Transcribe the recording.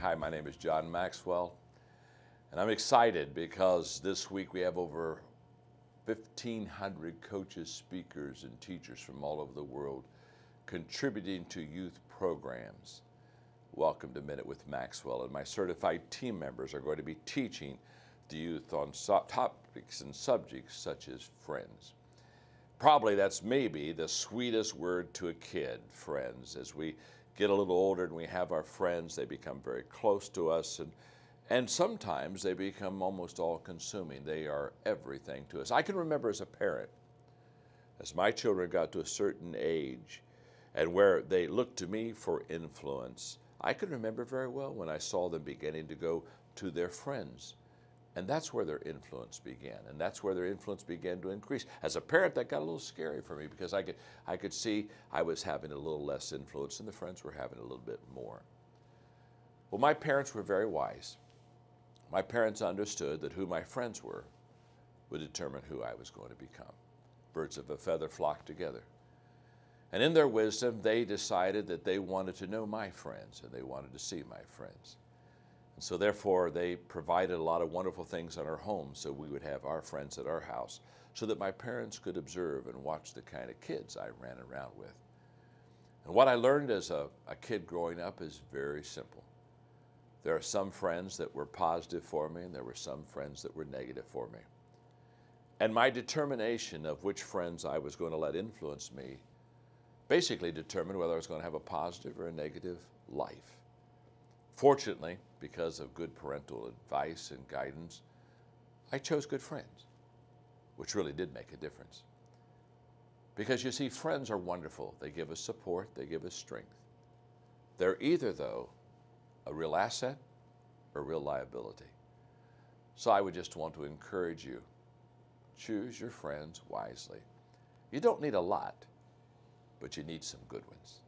Hi, my name is John Maxwell, and I'm excited because this week we have over 1,500 coaches, speakers, and teachers from all over the world contributing to youth programs. Welcome to Minute with Maxwell, and my certified team members are going to be teaching the youth on so- topics and subjects such as friends. Probably that's maybe the sweetest word to a kid, friends. As we get a little older and we have our friends, they become very close to us and and sometimes they become almost all consuming. They are everything to us. I can remember as a parent, as my children got to a certain age and where they looked to me for influence, I can remember very well when I saw them beginning to go to their friends. And that's where their influence began. And that's where their influence began to increase. As a parent, that got a little scary for me because I could, I could see I was having a little less influence and the friends were having a little bit more. Well, my parents were very wise. My parents understood that who my friends were would determine who I was going to become. Birds of a feather flock together. And in their wisdom, they decided that they wanted to know my friends and they wanted to see my friends. So, therefore, they provided a lot of wonderful things in our home so we would have our friends at our house so that my parents could observe and watch the kind of kids I ran around with. And what I learned as a, a kid growing up is very simple. There are some friends that were positive for me, and there were some friends that were negative for me. And my determination of which friends I was going to let influence me basically determined whether I was going to have a positive or a negative life. Fortunately, because of good parental advice and guidance, I chose good friends, which really did make a difference. Because you see, friends are wonderful. They give us support, they give us strength. They're either, though, a real asset or a real liability. So I would just want to encourage you choose your friends wisely. You don't need a lot, but you need some good ones.